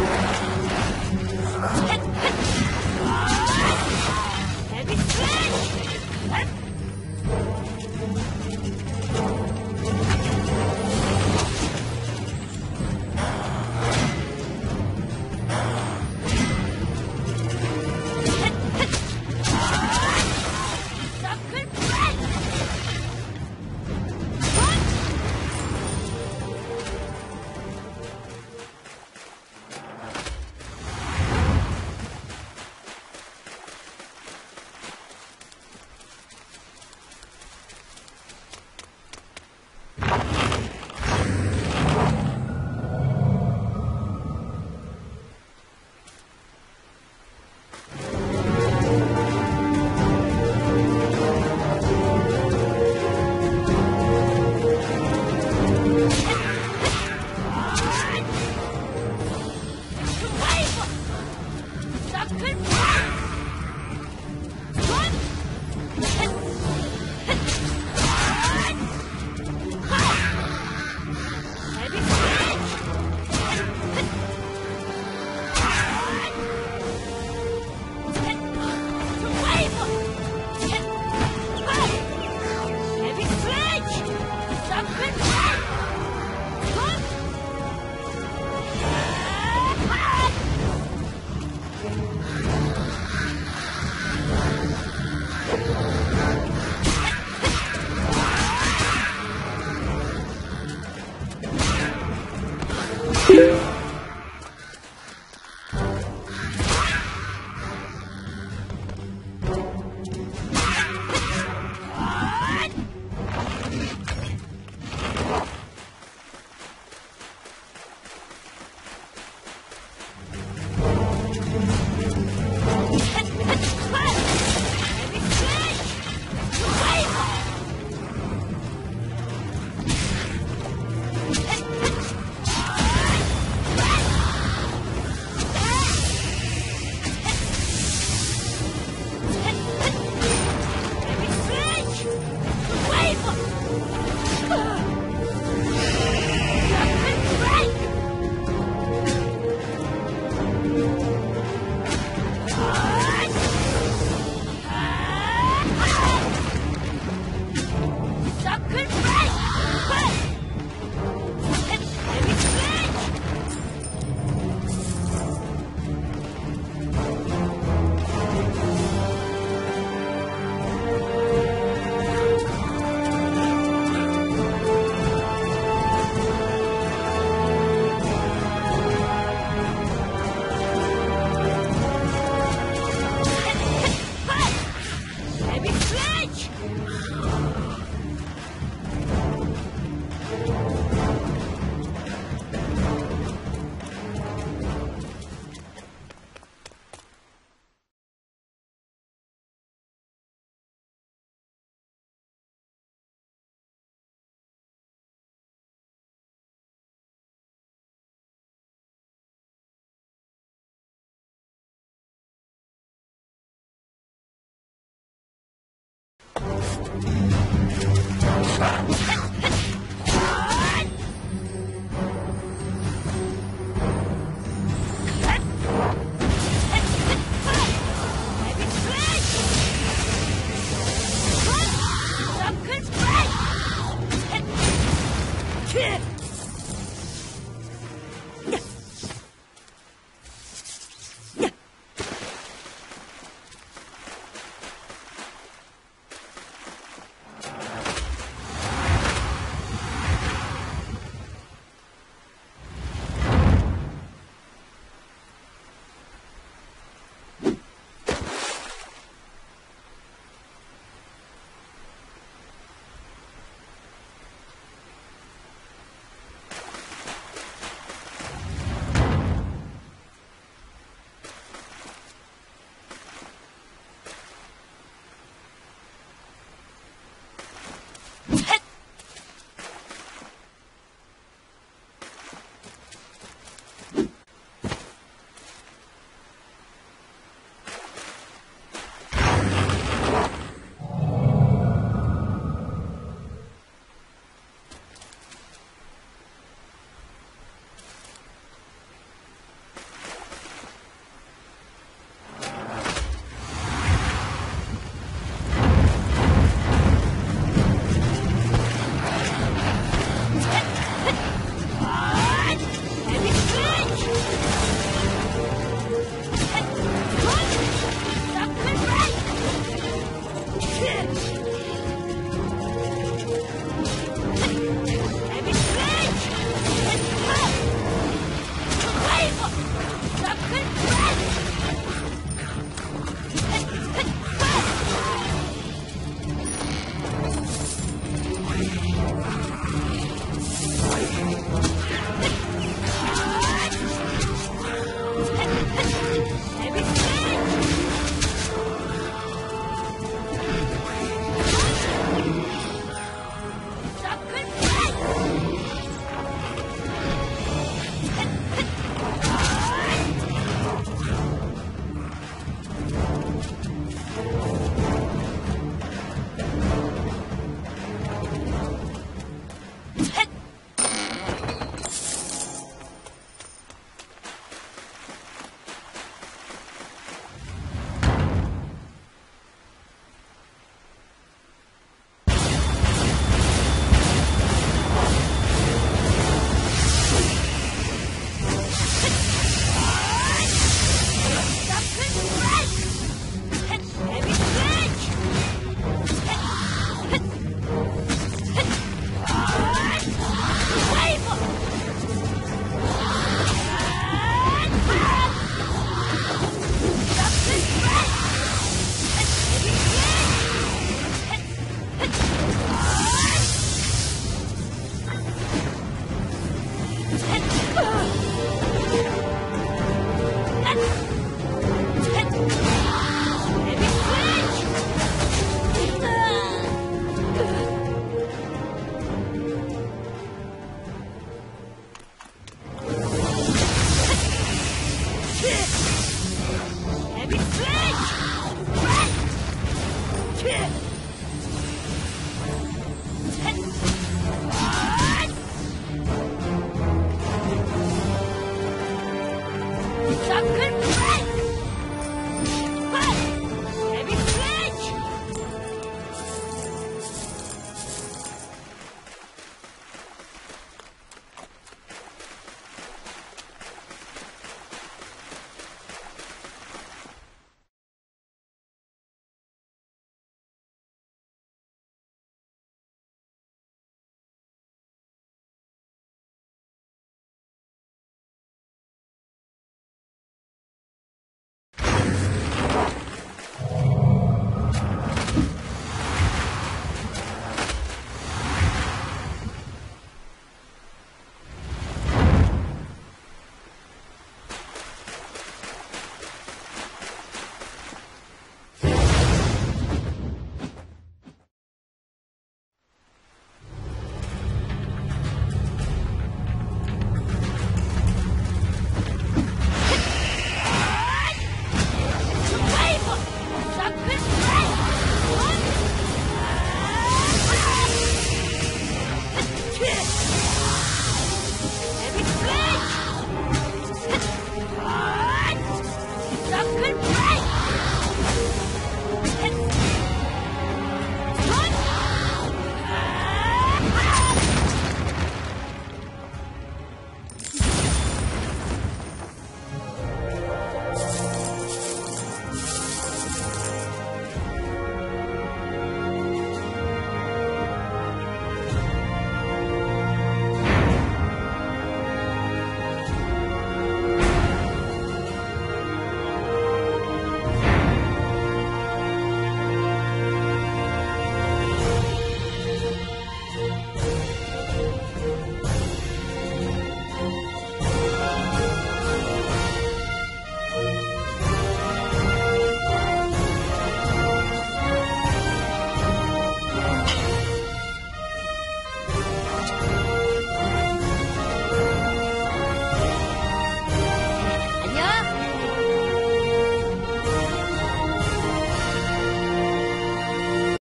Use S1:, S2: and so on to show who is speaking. S1: Thank you. Heavy.